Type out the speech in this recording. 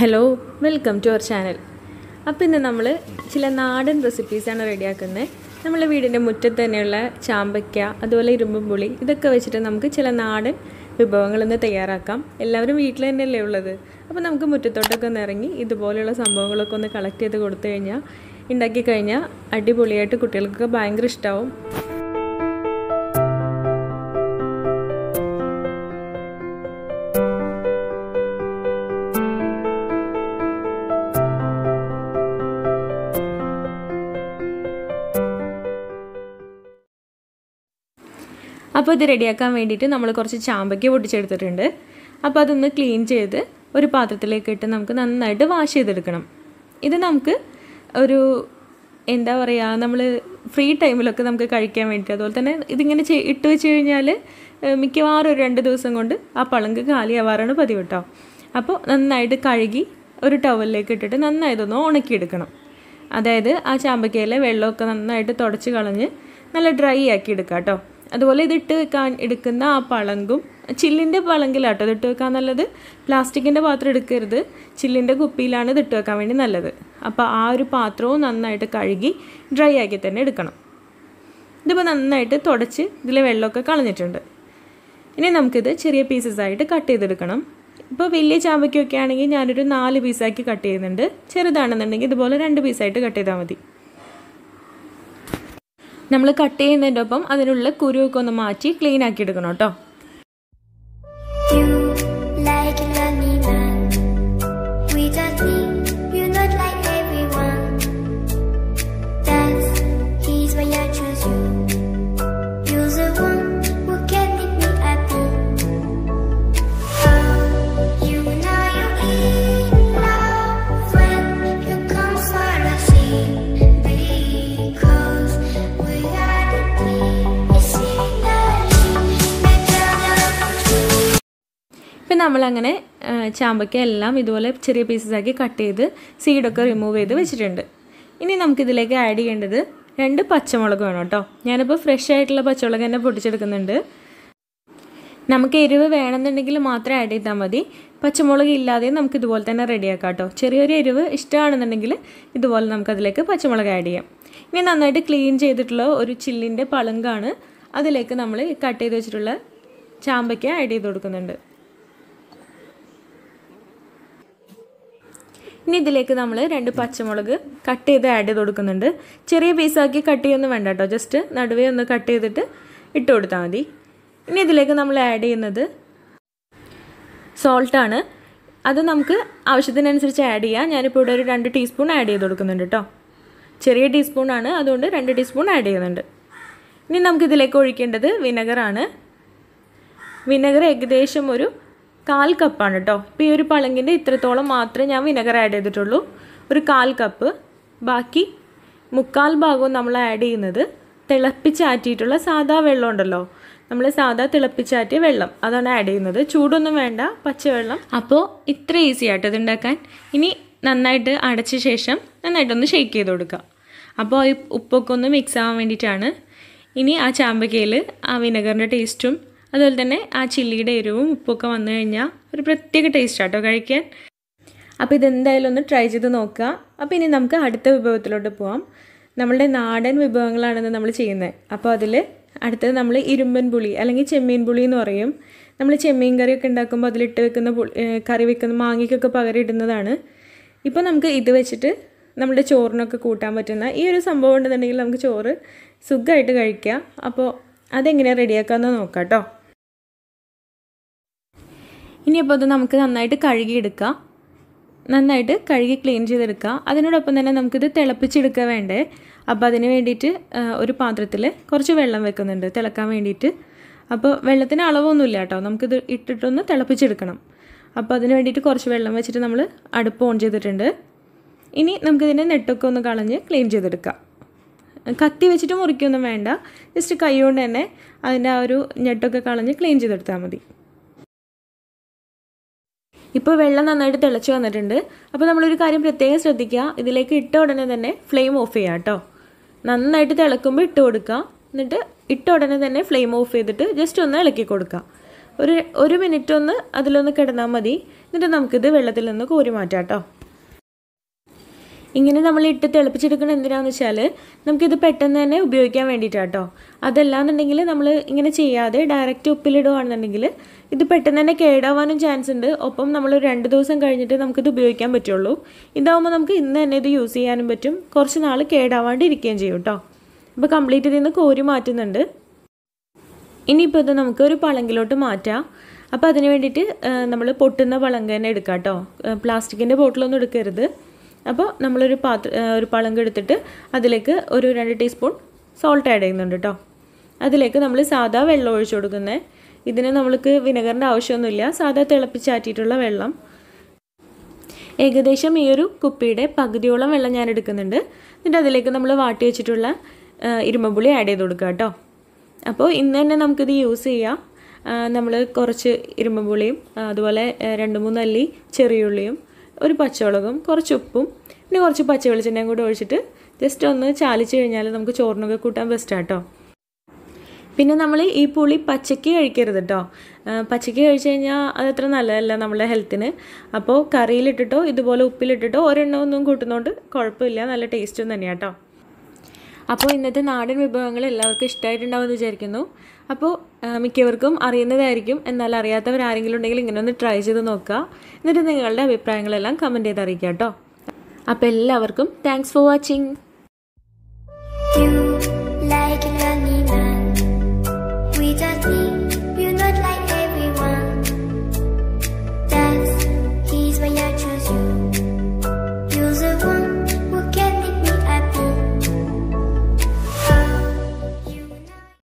Hello welcome to our channel അപ്പോൾ ഇന്ന് നമ്മൾ ചില നാടൻ റെസിപ്പീസാണ് റെഡിയാക്കുന്നത് നമ്മളെ വീടിന്റെ മുറ്റത്ത് തന്നെയുള്ള ചാമ്പയ്ക്ക അതുപോലെ ഇരുമ്പും പുളി ഇതൊക്കെ വെച്ചിട്ട് നമുക്ക് ചില നാടൻ വിഭവങ്ങളൊന്ന് തയ്യാറാക്കാം. എല്ലാവരും വീട്ടിൽ തന്നെയല്ലേ ഉള്ളത്? അപ്പോൾ നമുക്ക് മുറ്റത്തോട്ടൊക്കെ ഒന്ന് ഇറങ്ങി ഇതുപോലെയുള്ള സംഭവങ്ങളൊക്കെ ഒന്ന് കളക്ട് ചെയ്ത് കൊടുത്തു കഴിഞ്ഞാൽ ഉണ്ടാക്കി കഴിഞ്ഞാൽ അടിപൊളിയായിട്ട് കുട്ടികൾക്കൊക്കെ ഭയങ്കര ഇഷ്ടമാവും അപ്പോൾ ഇത് റെഡിയാക്കാൻ വേണ്ടിയിട്ട് നമ്മൾ കുറച്ച് ചാമ്പയ്ക്ക പൊട്ടിച്ചെടുത്തിട്ടുണ്ട്. അപ്പോൾ അതൊന്ന് ക്ലീൻ ചെയ്ത് ഒരു പാത്രത്തിലേക്ക് ഇട്ട് നമുക്ക് നന്നായിട്ട് വാഷ് ചെയ്തെടുക്കണം. ഇത് നമുക്ക് ഒരു എന്താ പറയുക നമ്മൾ ഫ്രീ ടൈമിലൊക്കെ നമുക്ക് കഴിക്കാൻ വേണ്ടി അതുപോലെ തന്നെ ഇതിങ്ങനെ ഇട്ട് വെച്ച് കഴിഞ്ഞാൽ മിക്കവാറും ഒരു രണ്ട് ദിവസം കൊണ്ട് ആ പളങ്ക് കാലിയാവാറാണ് പതിവ് കേട്ടോ അപ്പോൾ നന്നായിട്ട് കഴുകി ഒരു ടവലിലേക്ക് ഇട്ടിട്ട് നന്നായിട്ടൊന്ന് ഉണക്കിയെടുക്കണം. അതായത് ആ ചാമ്പക്കയിലെ വെള്ളമൊക്കെ നന്നായിട്ട് തുടച്ച് കളഞ്ഞ് നല്ല ഡ്രൈ ആക്കി എടുക്കാം കേട്ടോ അതുപോലെ ഇതിട്ട് വെക്കാൻ എടുക്കുന്ന ആ പളങ്കും ചില്ലിന്റെ പളങ്കിലാട്ടോ ഇതിട്ട് വെക്കാൻ നല്ലത്. പ്ലാസ്റ്റിക്കിന്റെ പാത്രം എടുക്കരുത്. ചില്ലിന്റെ കുപ്പിയിലാണ് ഇത് ഇട്ട് വെക്കാൻ വേണ്ടി നല്ലത്. അപ്പോൾ ആ ഒരു പാത്രവും നന്നായിട്ട് കഴുകി ഡ്രൈ ആക്കി തന്നെ എടുക്കണം. ഇതിപ്പോൾ നന്നായിട്ട് തുടച്ച് ഇതിലെ വെള്ളമൊക്കെ കളഞ്ഞിട്ടുണ്ട്. ഇനി നമുക്കിത് ചെറിയ പീസസ് ആയിട്ട് കട്ട് ചെയ്തെടുക്കണം. ഇപ്പോൾ വലിയ ചാമ്പയ്ക്കൊക്കെ ആണെങ്കിൽ ഞാനൊരു നാല് പീസാക്കി കട്ട് ചെയ്യുന്നുണ്ട്. ചെറുതാണെന്നുണ്ടെങ്കിൽ ഇതുപോലെ രണ്ട് പീസായിട്ട് കട്ട് ചെയ്താൽ മതി. നമ്മൾ കട്ട് ചെയ്യുന്നതിന്റെ ഒപ്പം അതിനുള്ള കുരുവൊക്കെ ഒന്ന് മാറ്റി ക്ലീൻ ആക്കി എടുക്കണം കേട്ടോ. നമ്മളങ്ങനെ ചാമ്പയ്ക്ക എല്ലാം ഇതുപോലെ ചെറിയ പീസസ് ആക്കി കട്ട് ചെയ്ത് സീഡൊക്കെ റിമൂവ് ചെയ്ത് വെച്ചിട്ടുണ്ട്. ഇനി നമുക്കിതിലേക്ക് ആഡ് ചെയ്യേണ്ടത് രണ്ട് പച്ചമുളക് വേണം കേട്ടോ. ഞാനിപ്പോൾ ഫ്രഷ് ആയിട്ടുള്ള പച്ചമുളക് തന്നെ പൊട്ടിച്ചെടുക്കുന്നുണ്ട്. നമുക്ക് എരിവ് വേണമെന്നുണ്ടെങ്കിൽ മാത്രം ആഡ് ചെയ്താൽ മതി. പച്ചമുളക് ഇല്ലാതെയും നമുക്ക് ഇതുപോലെ തന്നെ റെഡിയാക്കാം കേട്ടോ. ചെറിയൊരു എരിവ് ഇഷ്ടമാണെന്നുണ്ടെങ്കിൽ ഇതുപോലെ നമുക്കതിലേക്ക് പച്ചമുളക് ആഡ് ചെയ്യാം. ഇനി നന്നായിട്ട് ക്ലീൻ ചെയ്തിട്ടുള്ള ഒരു ചില്ലിന്റെ പളുങ്കാണ് അതിലേക്ക് നമ്മൾ കട്ട് ചെയ്ത് വെച്ചിട്ടുള്ള ചാമ്പയ്ക്ക ആഡ് ചെയ്ത് കൊടുക്കുന്നുണ്ട്. ഇനി ഇതിലേക്ക് നമ്മൾ രണ്ട് പച്ചമുളക് കട്ട് ചെയ്ത് ആഡ് ചെയ്ത് കൊടുക്കുന്നുണ്ട്. ചെറിയ പീസാക്കി കട്ട് ചെയ്യൊന്നും വേണ്ട കേട്ടോ ജസ്റ്റ് നടുവേ ഒന്ന് കട്ട് ചെയ്തിട്ട് ഇട്ട് കൊടുത്താൽ മതി. ഇനി ഇതിലേക്ക് നമ്മൾ ആഡ് ചെയ്യുന്നത് സോൾട്ടാണ് അത് നമുക്ക് ആവശ്യത്തിനനുസരിച്ച് ആഡ് ചെയ്യാം. ഞാനിപ്പോൾ ഇവിടെ ഒരു രണ്ട് ടീസ്പൂൺ ആഡ് ചെയ്ത് കൊടുക്കുന്നുണ്ട് കേട്ടോ ചെറിയ ടീസ്പൂണാണ് അതുകൊണ്ട് രണ്ട് ടീസ്പൂൺ ആഡ് ചെയ്യുന്നുണ്ട്. ഇനി നമുക്കിതിലേക്ക് ഒഴിക്കേണ്ടത് വിനെഗറാണ് വിനെഗർ ഏകദേശം ഒരു കാൽ കപ്പാണ് കേട്ടോ ഇപ്പോൾ ഈ ഒരു പളങ്കിന്റെ ഇത്രത്തോളം മാത്രമേ ഞാൻ വിനെഗർ ആഡ് ചെയ്തിട്ടുള്ളൂ. ഒരു കാൽ കപ്പ്. ബാക്കി മുക്കാൽ ഭാഗവും നമ്മൾ ആഡ് ചെയ്യുന്നത് തിളപ്പിച്ചാറ്റിയിട്ടുള്ള സാധാ വെള്ളം ഉണ്ടല്ലോ. നമ്മൾ സാധാ തിളപ്പിച്ചാറ്റിയ വെള്ളം. അതാണ് ആഡ് ചെയ്യുന്നത്. ചൂടൊന്നും വേണ്ട പച്ചവെള്ളം. അപ്പോൾ ഇത്ര ഈസി ആയിട്ട് ഇത് ഉണ്ടാക്കാൻ. ഇനി നന്നായിട്ട് അടച്ച ശേഷം നന്നായിട്ടൊന്ന് ഷെയ്ക്ക് ചെയ്ത് കൊടുക്കുക അപ്പോൾ ഈ ഉപ്പൊക്കെ ഒന്ന് മിക്സ് ആവാൻ വേണ്ടിയിട്ടാണ്. ഇനി ആ ചാമ്പക്കയിൽ ആ വിനെഗറിന്റെ ടേസ്റ്റും അതുപോലെ തന്നെ ആ ചില്ലിയുടെ എരിവും ഉപ്പൊക്കെ വന്നു കഴിഞ്ഞാൽ ഒരു പ്രത്യേക ടേസ്റ്റ് ആട്ടോ കഴിക്കാൻ. അപ്പോൾ ഇതെന്തായാലും ഒന്ന് ട്രൈ ചെയ്ത് നോക്കുക. അപ്പോൾ ഇനി നമുക്ക് അടുത്ത വിഭവത്തിലോട്ട് പോവാം. നമ്മളുടെ നാടൻ വിഭവങ്ങളാണെന്ന് നമ്മൾ ചെയ്യുന്നത്. അപ്പോൾ അതിൽ അടുത്തത് നമ്മൾ ഇരുമ്പൻ പുളി അല്ലെങ്കിൽ ചെമ്മീൻ പുളി എന്ന് പറയും. നമ്മൾ ചെമ്മീൻ കറിയൊക്കെ ഉണ്ടാക്കുമ്പോൾ അതിലിട്ട് വെക്കുന്ന കറി വെക്കുന്ന മാങ്ങയ്ക്കൊക്കെ പകരം ഇടുന്നതാണ്. ഇപ്പോൾ നമുക്ക് ഇത് വെച്ചിട്ട് നമ്മുടെ ചോറിനൊക്കെ കൂട്ടാൻ പറ്റുന്ന ഈ ഒരു സംഭവം ഉണ്ടെന്നുണ്ടെങ്കിൽ നമുക്ക് ചോറ് സുഖമായിട്ട് കഴിക്കാം. അപ്പോൾ അതെങ്ങനെയാണ് റെഡിയാക്കാമെന്ന് നോക്കാം കേട്ടോ ഇനിയപ്പോൾ അത് നമുക്ക് നന്നായിട്ട് കഴുകിയെടുക്കാം. നന്നായിട്ട് കഴുകി ക്ലീൻ ചെയ്തെടുക്കുക അതിനോടൊപ്പം തന്നെ നമുക്കിത് തിളപ്പിച്ചെടുക്കുക വേണ്ടേ. അപ്പോൾ അതിന് വേണ്ടിയിട്ട് ഒരു പാത്രത്തിൽ കുറച്ച് വെള്ളം വെക്കുന്നുണ്ട് തിളക്കാൻ വേണ്ടിയിട്ട്. അപ്പോൾ വെള്ളത്തിന് അളവൊന്നുമില്ല കേട്ടോ. നമുക്കിത് ഇട്ടിട്ടൊന്ന് തിളപ്പിച്ചെടുക്കണം. അപ്പോൾ അതിന് വേണ്ടിയിട്ട് കുറച്ച് വെള്ളം വെച്ചിട്ട് നമ്മൾ അടുപ്പ് ഓൺ ചെയ്തിട്ടുണ്ട്. ഇനി നമുക്കിതിന്റെ നെട്ടൊക്കെ ഒന്ന് കളഞ്ഞ് ക്ലീൻ ചെയ്തെടുക്കാം. കത്തി വെച്ചിട്ട് മുറിക്കൊന്നും വേണ്ട. ജസ്റ്റ് കൈ കൊണ്ട് തന്നെ അതിന്റെ ആ ഒരു ഞെട്ടൊക്കെ കളഞ്ഞ് ക്ലീൻ ചെയ്തെടുത്താൽ മതി. ഇപ്പോൾ വെള്ളം നന്നായിട്ട് തിളച്ച് വന്നിട്ടുണ്ട്. അപ്പോൾ നമ്മളൊരു കാര്യം പ്രത്യേകം ശ്രദ്ധിക്കുക. ഇതിലേക്ക് ഇട്ട ഉടനെ തന്നെ ഫ്ലെയിം ഓഫ് ചെയ്യുക കേട്ടോ നന്നായിട്ട് തിളക്കുമ്പോൾ ഇട്ട് കൊടുക്കുക. എന്നിട്ട് ഇട്ട ഉടനെ തന്നെ ഫ്ലെയിം ഓഫ് ചെയ്തിട്ട് ജസ്റ്റ് ഒന്ന് ഇളക്കി കൊടുക്കുക. ഒരു ഒരു മിനിറ്റ് ഒന്ന് അതിലൊന്ന് കിടന്നാൽ മതി. എന്നിട്ട് നമുക്കിത് വെള്ളത്തിൽ നിന്ന് കോരി മാറ്റാം കേട്ടോ ഇങ്ങനെ നമ്മൾ ഇട്ട് തിളപ്പിച്ചെടുക്കുന്നത് എന്തിനാന്ന് വെച്ചാൽ നമുക്കിത് പെട്ടെന്ന് തന്നെ ഉപയോഗിക്കാൻ വേണ്ടിയിട്ടാട്ടോ. അതല്ലാന്നുണ്ടെങ്കിൽ നമ്മൾ ഇങ്ങനെ ചെയ്യാതെ ഡയറക്റ്റ് ഉപ്പിലിടുകയാണെന്നുണ്ടെങ്കിൽ ഇത് പെട്ടെന്ന് തന്നെ കേടാവാനും ചാൻസ് ഉണ്ട്. ഒപ്പം നമ്മൾ രണ്ട് ദിവസം കഴിഞ്ഞിട്ട് നമുക്കിത് ഉപയോഗിക്കാൻ പറ്റുള്ളൂ. ഇതാവുമ്പോൾ നമുക്ക് ഇന്ന് തന്നെ ഇത് യൂസ് ചെയ്യാനും പറ്റും. കുറച്ച് നാൾ കേടാവാണ്ട് ഇരിക്കുകയും ചെയ്യും കേട്ടോ അപ്പോൾ കംപ്ലീറ്റ് ഇതിൽ നിന്ന് കോരി മാറ്റുന്നുണ്ട്. ഇനിയിപ്പോൾ ഇത് നമുക്ക് ഒരു പളങ്കിലോട്ട് മാറ്റാം. അപ്പോൾ അതിന് വേണ്ടിയിട്ട് നമ്മൾ പൊട്ടുന്ന പളങ്ക് തന്നെ എടുക്കാം കേട്ടോ പ്ലാസ്റ്റിക്കിന്റെ ബോട്ടിലൊന്നും എടുക്കരുത്. അപ്പോൾ നമ്മളൊരു പാത്ര ഒരു പളങ്ക് എടുത്തിട്ട് അതിലേക്ക് ഒരു രണ്ട് ടീസ്പൂൺ സോൾട്ട് ആഡ് ചെയ്യുന്നുണ്ട് കേട്ടോ അതിലേക്ക് നമ്മൾ സാധാ വെള്ളം ഒഴിച്ചു കൊടുക്കുന്നത് ഇതിന് നമ്മൾക്ക് വിനെഗറിന്റെ ആവശ്യമൊന്നുമില്ല. സാധാ തിളപ്പിച്ചാറ്റിയിട്ടുള്ള വെള്ളം. ഏകദേശം ഈ ഒരു കുപ്പിയുടെ പകുതിയോളം വെള്ളം ഞാൻ എടുക്കുന്നുണ്ട്. എന്നിട്ട് അതിലേക്ക് നമ്മൾ വാട്ടി വെച്ചിട്ടുള്ള ഇരുമ്പുളി ആഡ് ചെയ്ത് കൊടുക്കുക കേട്ടോ അപ്പോൾ ഇന്ന് തന്നെ നമുക്കിത് യൂസ് ചെയ്യാം. നമ്മൾ കുറച്ച് ഇരുമ്പുളിയും അതുപോലെ രണ്ട് മൂന്നല്ലി ചെറിയുള്ളിയും ഒരു പച്ചമുളകും കുറച്ച് ഉപ്പും പിന്നെ കുറച്ച് പച്ച വെളിച്ചെണ്ണയും കൂടെ ഒഴിച്ചിട്ട് ജസ്റ്റ് ഒന്ന് ചാലിച്ച് കഴിഞ്ഞാൽ നമുക്ക് ചോറിനൊക്കെ കൂട്ടാൻ ബെസ്റ്റാണ് കേട്ടോ പിന്നെ നമ്മൾ ഈ പുളി പച്ചയ്ക്ക് കഴിക്കരുത് കേട്ടോ പച്ചയ്ക്ക് കഴിച്ച് കഴിഞ്ഞാൽ അതത്ര നല്ലതല്ല നമ്മുടെ ഹെൽത്തിന് അപ്പോൾ കറിയിലിട്ടിട്ടോ ഇതുപോലെ ഉപ്പിലിട്ടിട്ടോ ഒരെണ്ണം ഒന്നും കൂട്ടുന്നതുകൊണ്ട് കുഴപ്പമില്ല നല്ല ടേസ്റ്റും തന്നെയാണ് കേട്ടോ അപ്പോൾ ഇന്നത്തെ നാടൻ വിഭവങ്ങൾ എല്ലാവർക്കും ഇഷ്ടമായിട്ടുണ്ടാവുമെന്ന് വിചാരിക്കുന്നു. അപ്പോൾ മിക്കവർക്കും അറിയുന്നതായിരിക്കും. എന്നാൽ അറിയാത്തവർ ആരെങ്കിലും ഉണ്ടെങ്കിൽ ഇങ്ങനെ ഒന്ന് ട്രൈ ചെയ്ത് നോക്കുക. എന്നിട്ട് നിങ്ങളുടെ അഭിപ്രായങ്ങളെല്ലാം കമന്റ് ചെയ്ത് അറിയിക്കാം കേട്ടോ. അപ്പോൾ എല്ലാവർക്കും താങ്ക്സ് ഫോർ വാച്ചിങ്